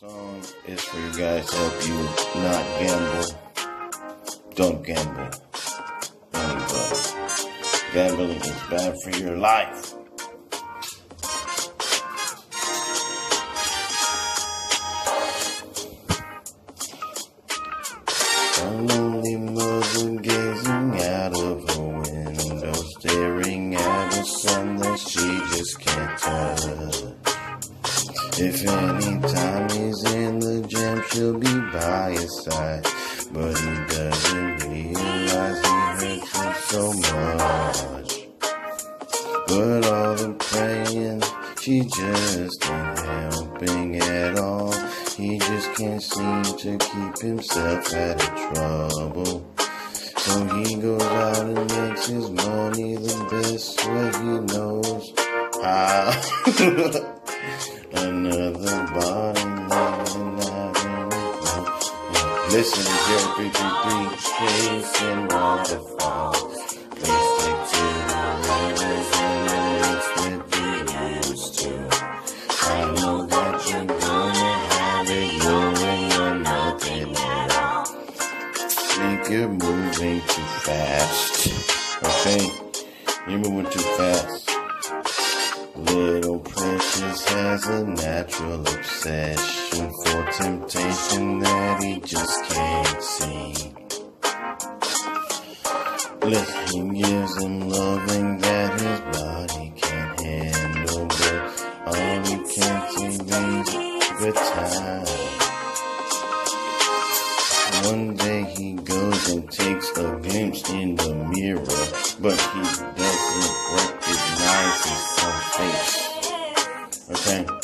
song is for you guys help you not gamble. Don't gamble. Anybody. Gambling is bad for your life. A gazing out of her window, staring at a sun that she just can't touch. If any time she'll be by his side. But he doesn't realize he hurts her so much. But all the praying, she just ain't helping at all. He just can't seem to keep himself out of trouble. So he goes out and makes his money the best way he knows how. Another body Listen to Jerry 53 chasing waterfalls. Please stick to the rivers and the lakes that you used to. I know that you're gonna have it going on nothing at all. Think you're moving too fast. Okay? You're moving too fast. Little Precious has a natural obsession for He gives him loving that his body can't handle, but all he can see is good time. One day he goes and takes a glimpse in the mirror, but he doesn't recognize his own face. Okay.